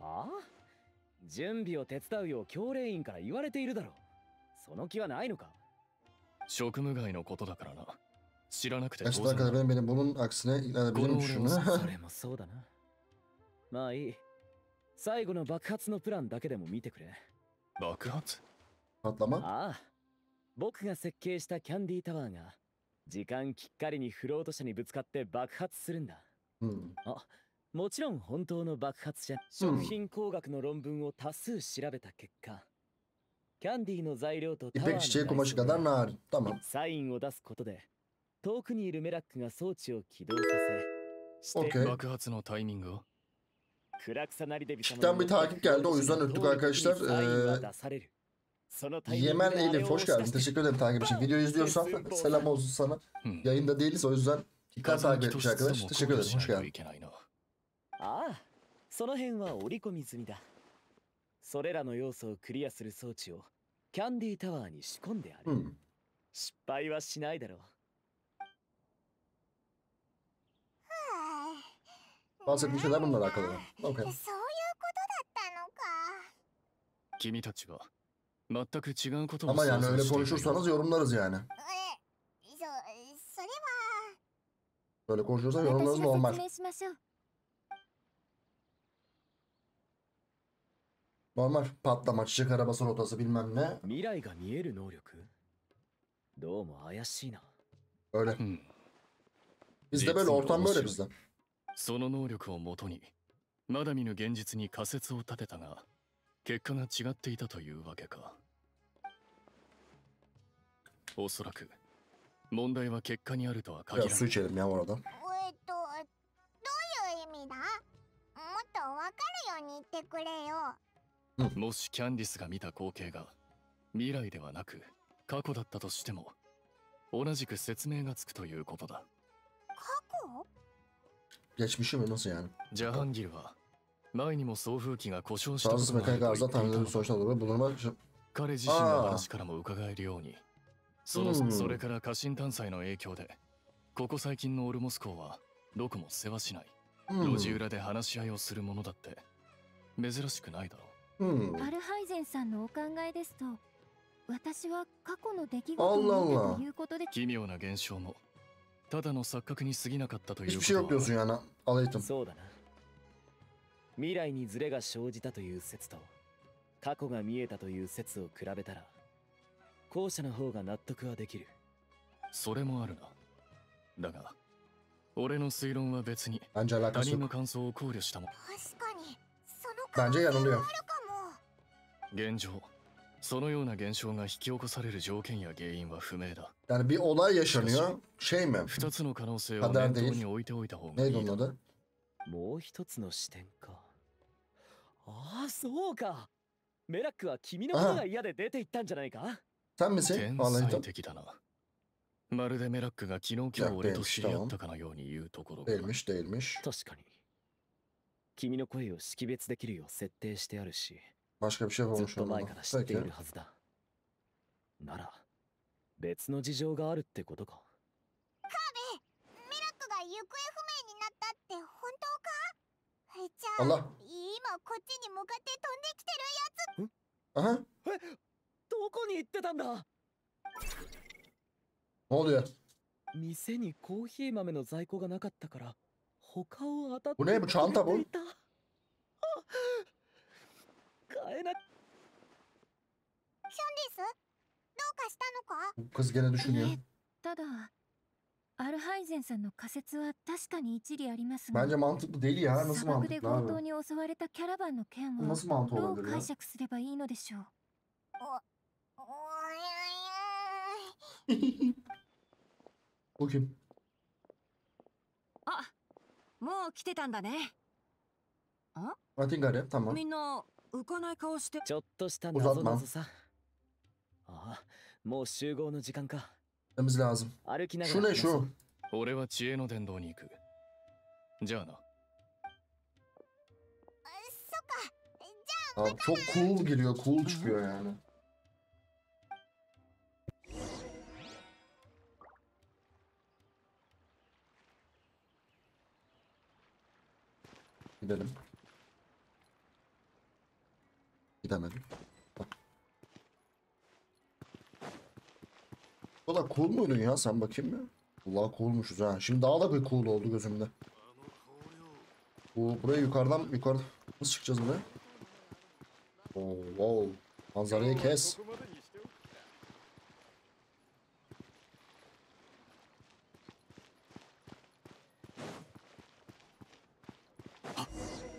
はあ？準備を手伝うよう教練員から言われているだろう。その気はないのか？職務外のことだから na. 知らなくて当然だ? それもそうだな。まあいい。最後の爆発のプランだけでも見てくれ。爆発？Patlama. ああ僕が設計したキャンディータワーが時間きっかりにフロート車にぶつかって爆発するんだ Hmm. もちろん本当の爆発じゃ食品工学の論文を多数調べた結果キャンディーの材料とタワーの.サインを出すことで遠くにいるメラックが装置を起動させして.爆発のタイミングは？暗くさなりでび様 Küçükten bir takip geldi, o yüzden öttük arkadaşlar. Ee, Yemen Elif hoş geldin. Teşekkür ederim takip için. Video izliyorsan selam olsun sana. Yayında değiliz o yüzden dikkat takip etmiş arkadaş. Teşekkür ederim. Hoş geldin. その辺は折り込み済みだ。それらの要素をクリアする装置をキャンディータワーに仕込んである。失敗はしないだろう。Bahsetmiş şeyler bunlar arkadaşlar. Okay. 君たちは Ama yani öyle konuşursanız yorumlarız yani. Böyle konuşuyorsan yorumlarız normal. Normal patlama, çiçek arabası rotası bilmem ne. Öyle. Bizde böyle ortam böyle bizde. その能力をもとにまだ見ぬ現実に仮説を立てたが結果が違っていたというわけかおそらく、問題は結果にあるとは限らない。えっとどういう意味だ？もっとわかるように言ってくれよ。もしキャンディスが見た光景が未来ではなく過去だったとしても同じく説明がつくということだ。過去？Geçmişi mi nasıl yani? ジャハンギルは前にも送風機が故障したことがある mekanik と arıza 言っていた。için 彼自身の話からも伺えるようにそのうん。それから過信探査の影響でここ最近のオルモス港はどこも世話しない。Hmm. 路地裏で話し合いをするものだって珍しくないだろ Hmm. アルハイゼンさんのお考えですと私は過去の出来事をということで。う奇妙な現象もただの錯覚に過ぎなかったということは.そうだな。未来にズレが生じたという説と過去が見えたという説を比べたら後者の方が納得はできるそれもあるな。だが、俺の推論は別に他人の.感想を考慮したも確かにその可能性あるかも現状、そのような現象が引き起こされる条件や原因は不明だ。Yani bir olay yaşanıyor. Şey mi? 二つの可能性を念頭.に置いておいた方がいい onun だ。adı? もう一つの視点かああそうかメラックは君のことが嫌で出て行ったんじゃないか？Sen misin? 天 Al 才 eğitim. 的だな。まるでメラックが昨日今日俺と知り合ったかのように言うところが。Değilmiş değilmiş. 確かに君の声を識別できるよう設定してあるし Başka bir şey ずっと.前から知ってい.るはずだなら別の事情があるってことかミラクが行方不明になったって本当か？えじゃあ.今こっちに向かって飛んできてる Aha. どこに行ってたんだ?店にコーヒー豆の在庫がなかったから他を当たっていたあ買えなションディスどうかしたのか？düşünüyor. ただアルハイゼンさんの仮説は確かに一理ありますが砂漠で強盗?に襲われたキャラバンの件 mantığı どう?解釈すればいいのでしょう？お OK。あ、もう来てたんだね。あ？I think I did。たま。みんな浮かない顔して。ちょっとした謎謎さ。あ、もう集合の時間か。でもずらず。歩きながら。しゅねしゅ。俺は知恵の伝道に行く。じゃあな。 아, 저 쿨, 길이가쿨죽여야하 네. Gidelim. Gidemedim. O da cool muydun ya sen bakayım ya. Allah coolmuşuz ha. Şimdi daha da bir cool oldu gözümde. Bu buraya yukarıdan yukarı nasıl çıkacağız buraya? Oo, wow. Manzarayı kes.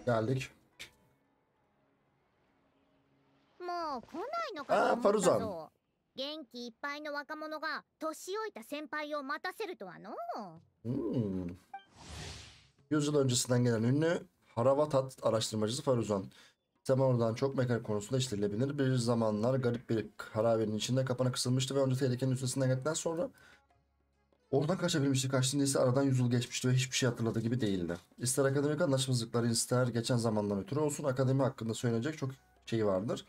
Geldik. もう来ないのかとあー思ファルザンったぞ元気いっぱいの若者が年老いた先輩を待たせるとはの Hmm. 100 yıl öncesinden gelen ünlü Haravatat araştırmacısı Faruzan. Zaman oradan çok mekanik konusunda işlenilebilir. Bir zamanlar garip bir harabenin içinde kapana kısılmıştı ve onca tehlikenin üstesinden geldikten sonra oradan kaçabilmişti. Kaçtığında ise aradan 100 yıl geçmişti ve hiçbir şey hatırladığı gibi değildi. İster akademik anlaşmazlıkları ister geçen zamandan ötürü olsun akademi hakkında söylenecek çok şey vardır.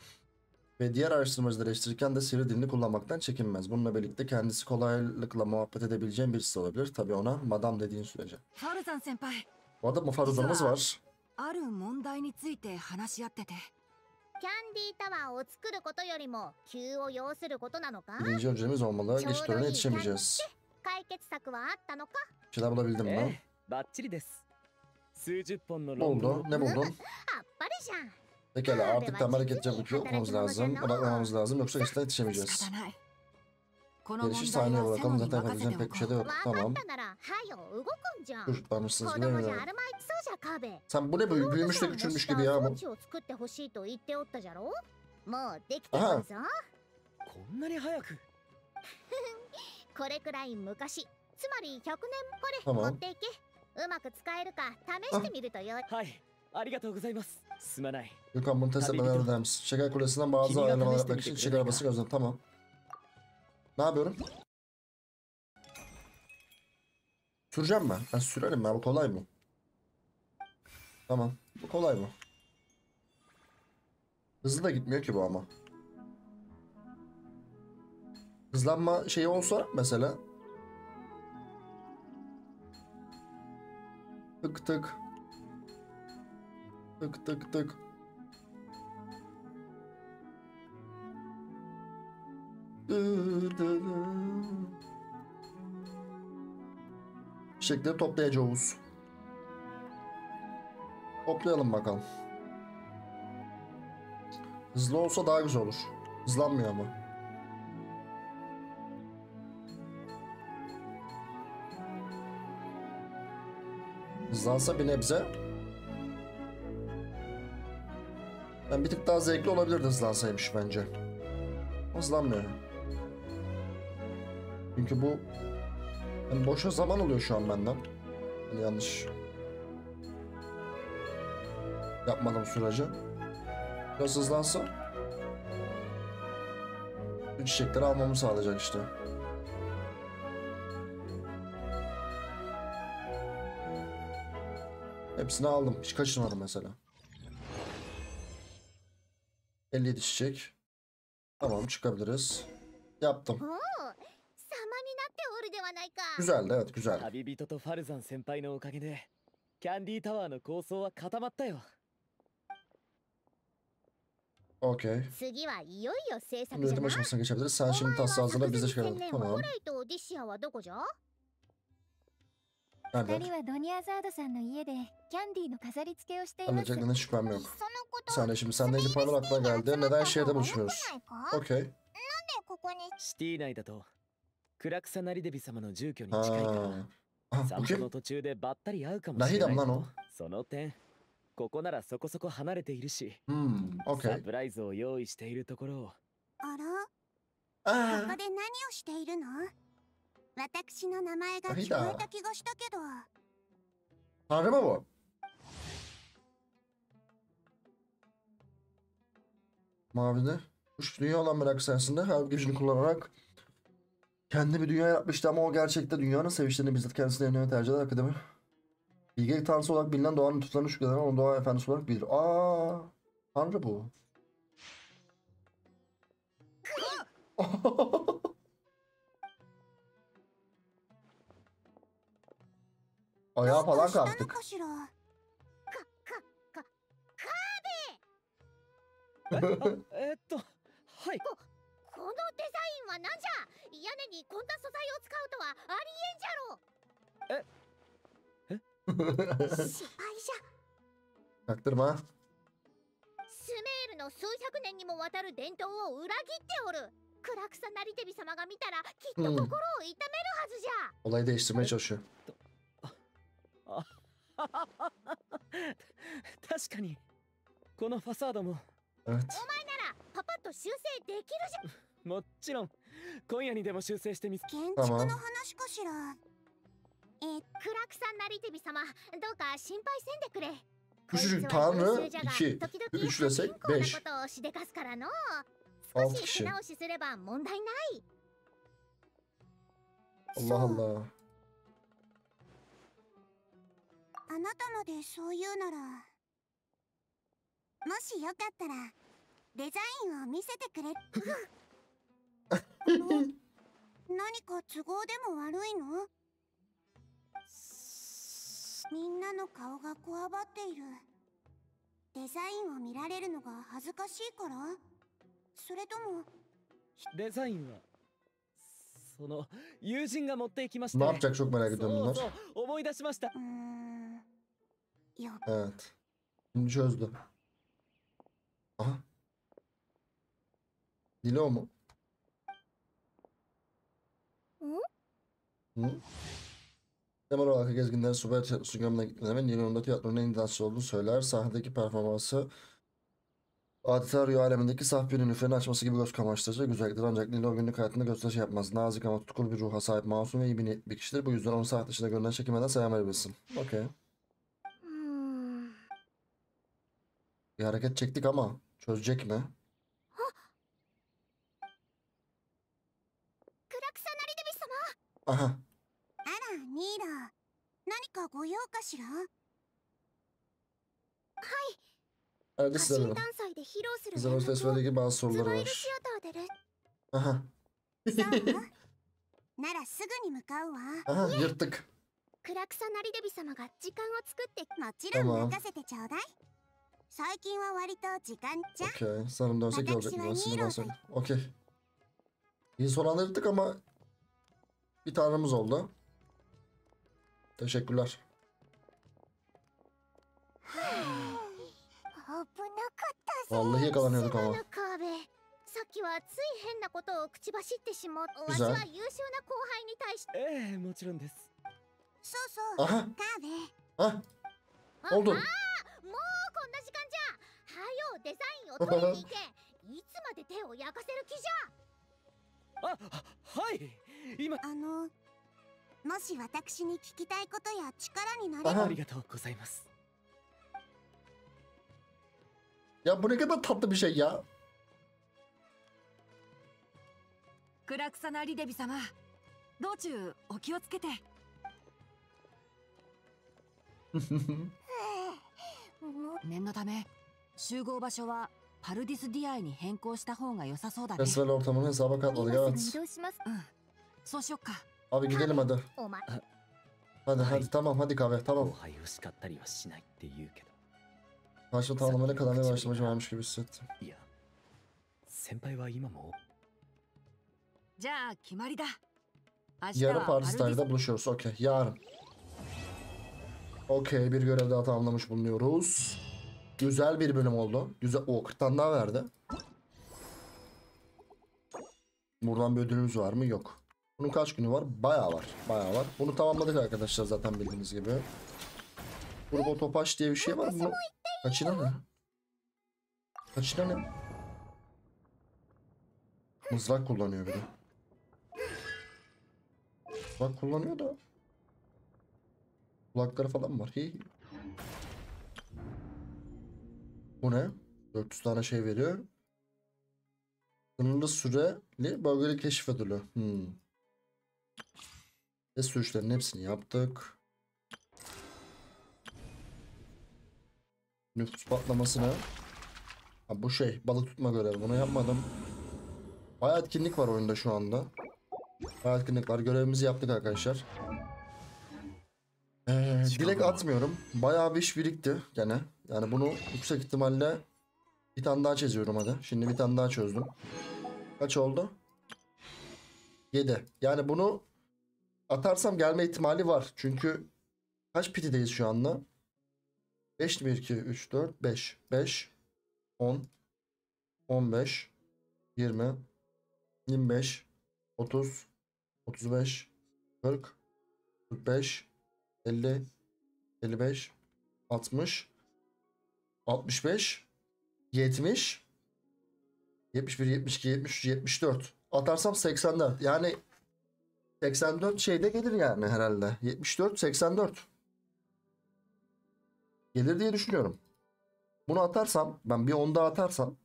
Ve diğer araştırmacıları eleştirirken de sivri dilini kullanmaktan çekinmez. Bununla birlikte kendisi kolaylıkla muhabbet edebileceğin birisi olabilir. Tabii ona madam dediğin sürece. ファルザン先輩 Bu arada Mufaruzan'ımız var. ある問題について話し合っててキャンディータワーを作ることよりも急を要することなのか Birinci öncemiz olmalı. Çoğu Geç da törene iyi, yetişemeyeceğiz. 解決策はあったのか Bir şeyler bulabildim え mi? えバッチリです数十本の論 Ne 文 oldu? Ne buldun? あっぱりじゃん Pekala artık tam hareket yapıp okumamız lazım. Odaklamamız lazım yoksa geçten 仕 yetişemeyeceğiz. 方ないこの Gelişi 問題 sahneye はセ bırakalım ノに zaten 任せ yapabileceğim てお pek bir şey こ de う yok. わか Tamam. ったならはよ動くんじゃん子 Çocuklarmışsınız 供 güle じ güle. ゃあるまいきそうじゃカーベ Sen bu ne böyle büyümüş de küçülmüş gibi ya. 装 Bu. 置を作ってほしいと言っておったじゃろもうできてるぞこんなに早く これくらい昔つまり100年これ Tamam. 持っていけうまく使えるか試してみるとよいはいありがとうございますすまない Gökhan bunu test Tabii etmeden bir de- eder misin? Şeker kulesinden bazı Kimi ayarlamalar yapalım yapmak işte için bir de şeker bir arabası dakika. gözlem. Tamam. Ne yapıyorum? Süreceğim ben. Ben sürerim ya. Bu kolay mı? Tamam. Bu kolay mı? Hızlı da gitmiyor ki bu ama. Hızlanma şeyi olsa mesela. Tık tık. Tık tık tık. Şekleri toplayacağız. Toplayalım bakalım. Hızlı olsa daha güzel olur. Hızlanmıyor ama. Hızlansa bir nebze. Ben bir tık daha zevkli olabilirdi hızlansaymış bence. Hızlanmıyor. Çünkü bu yani boşa zaman alıyor şu an benden. Yani yanlış yapmadım sürece. Biraz hızlansa çiçekleri almamı sağlayacak işte. Hepsini aldım. Hiç kaçırmadım mesela. 57 çiçek. Tamam çıkabiliriz. Yaptım. おお様になっておるではないか Güzeldi evet güzel. 旅人とファルザン先輩のおかげでキャンディータワーの構想は固まったよ Okey. 次はいよいよ制作 Şimdi じゃ üretim な aşamasına geçebiliriz. Sen お şimdi 前は taslağı hazırla 作 biz de 図に çıkaralım. 専念は Tamam. ホレイとオディシアはどこじゃ二 Nerede? 人はドニアザードさんの家でキャンディーの飾り付けをしています.そのこと saniye şimdi senden önce paralar aklına geldi. Neden şehirde buluşmuyoruz? な Okey. でここにシティ内だと暗草成デビ様の住居に近いか?の途中でばったり会うかもしれないナヒダムなのその点ここならそこそこ離れているし Hmm, サ okey. プライズを用意しているところをあらここで何をしているの私の名前があいいだ聞こえた気がしたけど Tanrı mı bu? Mavide. Kuş dünya olan merak sayesinde her gücünü kullanarak kendi bir dünya yapmıştı ama o gerçekte dünyanın sevişlerini bizzat kendisine yönelmeyi tercih eder akademi. Bilgelik tanrısı olarak bilinen doğanın tutularını şükreden onu doğa efendisi olarak bilir. Aa, tanrı bu. Ayağa falan kalktık. かしらあえっとはい。このデザインは何じゃ?屋根にこんな素材を使うとはありえんじゃろ失敗じゃ。Çaktırma. スメールの数百年にもわたる伝統を裏切っておる。暗草成手ビ様が見たらきっと心を痛めるはずじゃ、Olayı değiştirmeye çalışıyor. あ 確かにこのファサードも。お前ならパパッと修正できるじゃん。もちろん。今夜にでも修正してみ建築の話かしら。えー、クラクさんなりてび様どうか心配せんでくれ。Tanrı 2 3 desek 5 6 kişi Allah Allah. あなたまでそう言うならもしよかったらデザインを見せてくれ。何か都合でも悪いの？みんなの顔がこわばっている。デザインを見られるのが恥ずかしいから？それともデザインは？その友人が持っていきました Ne yapacak çok merak そ ediyorum う bunlar. そう思い出しました うーんよ Evet. Şimdi çözdü. Aha. Dili o mu? Hı? Temel olarak gezginlerin Subay Tiyatrosu gömüne gittiğinde ve Nilon'da tiyatronun en iyi dansçı olduğunu söyler. Sahnedeki performansı Adeta rüya alemindeki saf birinin üflerini açması gibi göz kamaştırıcı ve güzelliktir. Ancak Lilo günlük hayatında gösterişi şey yapmaz. Nazik ama tutkulu bir ruha sahip masum ve iyi bir bir kişidir. Bu yüzden onu saat dışında görünen çekinmeden selam verebilirsin. Okey. Bir hareket çektik ama çözecek mi? Aha. Evet, size Znowu to jest Wendy Gibbons, również. Aha. Aha, Giertek. 暗草なりデビ様が時間を作ってもちろん任せてちょうだい最近は割と時間じゃ OK sarım dönsek olacak dönsün dönsek OK İyi sonlandırdık ama bir tanemiz oldu teşekkürler 危なかったぜ Vallahi yakalanıyorduk ama. すまぬカーベさっきはつい変なことを口走ってしまったわ.は優秀な後輩に対して。ええもちろんです。そうそう.カーベ.あ.あーもうこんな時間じゃ。はよデザインを取りに行け。いつまで手を焼かせる気じゃ。あはい。今。あのもし私に聞きたいことや力になれあばありがとうございます Ya bu ne kadar tatlı bir şey ya. 暗草成デビ様道中お気をつけて念のため集合場所はパルディスディアイに変更した方が良さそうだね Festival ortamını hesaba 今 katladık すぐ evet. 移動しますうんそうしよっか Abi gidelim hadi. Hadi hadi tamam hadi kahve 後 tamam. 輩を叱ったりはしないって言うけど Karşı tamamlamaya kadar ne başlamacı varmış gibi hissettim. いや先輩は今もじゃあ決まりだ明日 Yarın はパルディ Paris'te ス buluşuyoruz. Okey. Yarın. Okey. Bir görev daha tamamlamış bulunuyoruz. Güzel bir bölüm oldu. Güzel. O 40 tane daha verdi. Buradan bir ödülümüz var mı? Yok. Bunun kaç günü var? Bayağı var. Bayağı var. Bunu tamamladık arkadaşlar zaten bildiğiniz gibi. Turbo topaç diye bir şey var. Bunu kaçına ne? Kaçına ne? Mızrak kullanıyor bir de. Mızrak kullanıyor da. Kulakları falan var. Hi. Bu ne? 400 tane şey veriyor. Sınırlı süreli bölgeli keşif ödülü. Hmm. Test sürüşlerinin hepsini yaptık. Nüfus patlamasını. Ha, bu şey balık tutma görevi. Bunu yapmadım. Bayağı etkinlik var oyunda şu anda. Bayağı etkinlik var. Görevimizi yaptık arkadaşlar. Ee, dilek atmıyorum. Bayağı bir iş birikti gene. Yani bunu yüksek ihtimalle bir tane daha çiziyorum hadi. Şimdi bir tane daha çözdüm. Kaç oldu? 7. Yani bunu atarsam gelme ihtimali var. Çünkü kaç pitideyiz şu anda? 5 1 2 3 4 5 5 10 15 20 25 30 35 40 45 50 55 60 65 70 71 72 73 74 atarsam 84 yani 84 şeyde gelir yani herhalde. 74 84 gelir diye düşünüyorum. Bunu atarsam ben bir onda atarsam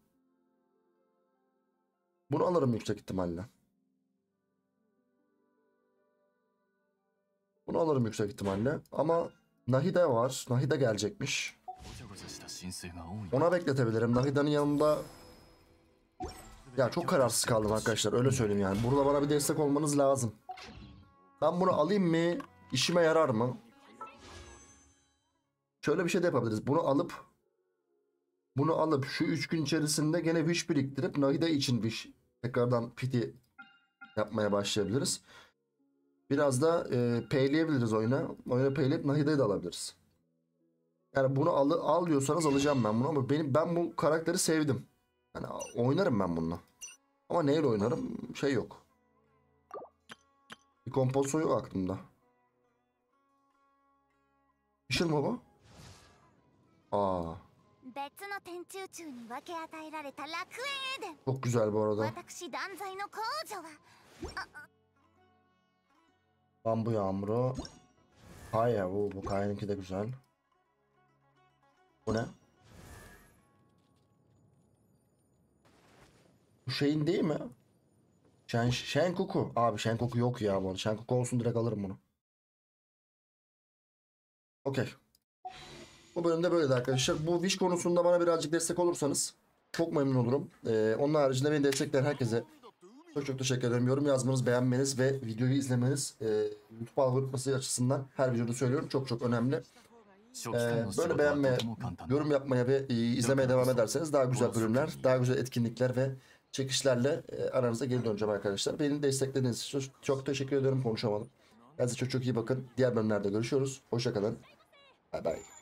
bunu alırım yüksek ihtimalle. Bunu alırım yüksek ihtimalle. Ama Nahide var. Nahide gelecekmiş. Ona bekletebilirim. Nahide'nin yanında... Ya çok kararsız kaldım arkadaşlar. Öyle söyleyeyim yani. Burada bana bir destek olmanız lazım. Ben bunu alayım mı? İşime yarar mı? Şöyle bir şey de yapabiliriz. Bunu alıp bunu alıp şu 3 gün içerisinde gene wish biriktirip Nahide için wish tekrardan piti yapmaya başlayabiliriz. Biraz da e, payleyebiliriz oyuna. Oyuna payleyip Nahide'yi de alabiliriz. Yani bunu al, al diyorsanız alacağım ben bunu ama benim ben bu karakteri sevdim. Yani oynarım ben bununla. Ama neyle oynarım? Şey yok. Bir kompozisyon yok aklımda. Işıl bu? Aa. Çok güzel bu arada. Bambu yağmuru. Hayır bu, bu Kaya'nınki de güzel. Bu ne? Bu şeyin değil mi? Şen, Şenkoku. Abi Şenkoku yok ya bu arada. Şenkoku olsun direkt alırım bunu. Okey. Bu bölümde böyledi arkadaşlar. Bu Wish konusunda bana birazcık destek olursanız çok memnun olurum. Ee, onun haricinde beni destekleyen herkese çok çok teşekkür ederim. Yorum yazmanız, beğenmeniz ve videoyu izlemeniz e, YouTube algoritması açısından her videoda söylüyorum çok çok önemli. Ee, böyle beğenme, yorum yapmaya ve e, izlemeye devam ederseniz daha güzel bölümler, daha güzel etkinlikler ve çekişlerle e, aranıza geri döneceğim arkadaşlar. Beni desteklediğiniz için çok, çok teşekkür ediyorum konuşamadım. Kendinize çok çok iyi bakın. Diğer bölümlerde görüşüyoruz. Hoşçakalın. Bay bay.